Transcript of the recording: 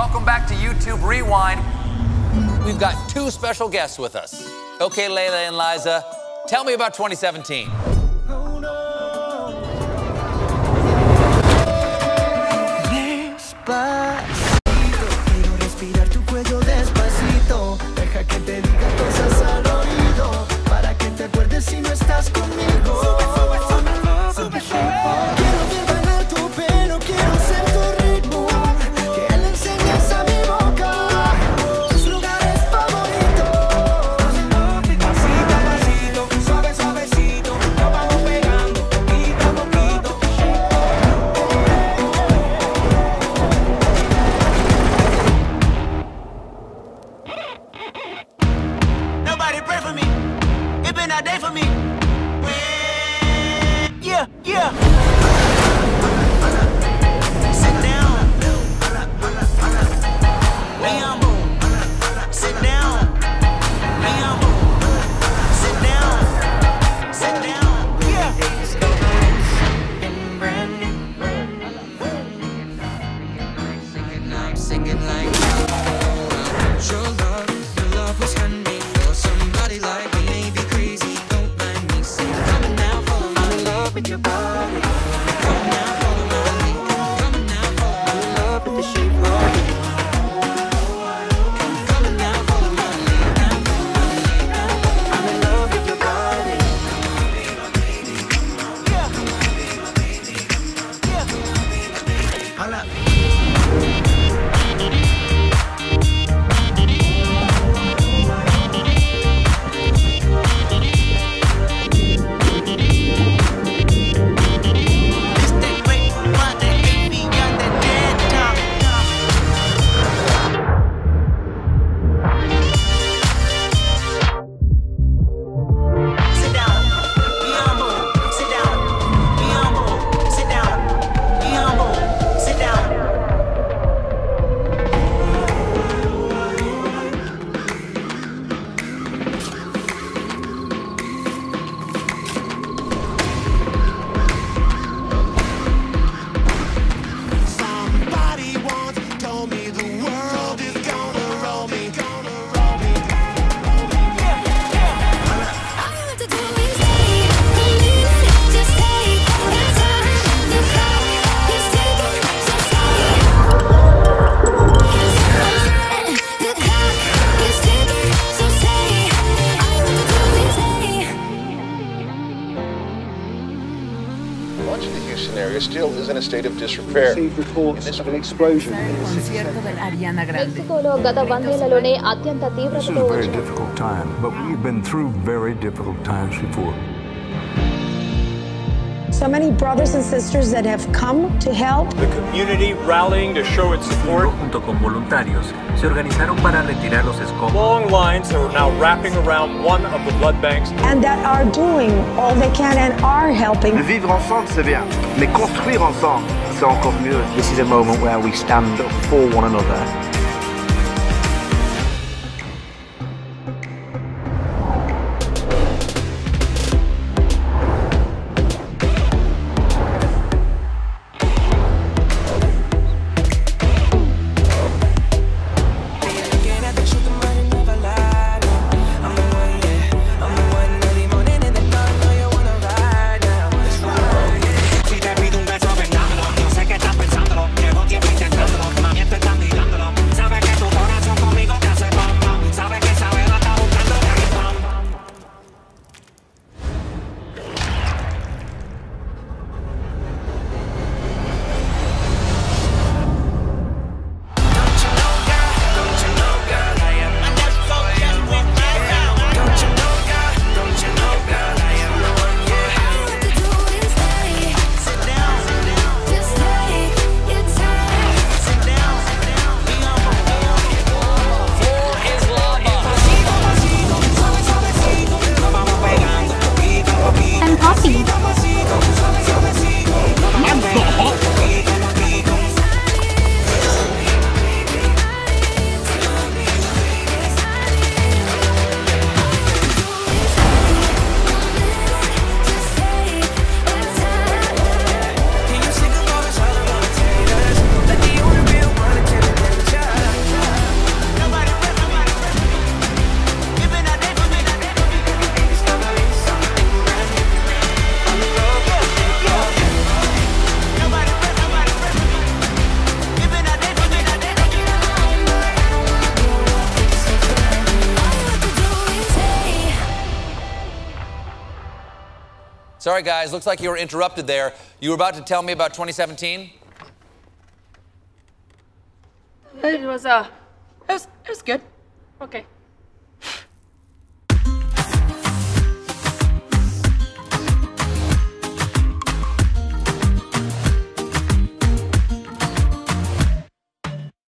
Welcome back to YouTube Rewind. We've got two special guests with us. Okay, Layla and Liza, tell me about 2017. Quiero It been a day for me. Yeah, yeah. area still is in a state of disrepair. received reports of an explosion in the city concierto de Ariana Grande. మెక్సికోలో గత వందేళ్లలోనే అత్యంత This is తీవ్రతతో a very వచ్చిన difficult time, but we've been through very difficult times before. So many brothers and sisters that have come to help. The community rallying to show its support. junto con voluntarios, se organizaron para retirar los escombros. Long lines are now wrapping around one of the blood banks. and that are doing all they can and are helping. Vivre ensemble, c'est bien. Mais construire ensemble, c'est encore mieux. This is a moment where we stand up for one another. Sorry, guys. Looks like you were interrupted there. You were about to tell me about 2017? It was uh, it was it was good. Okay.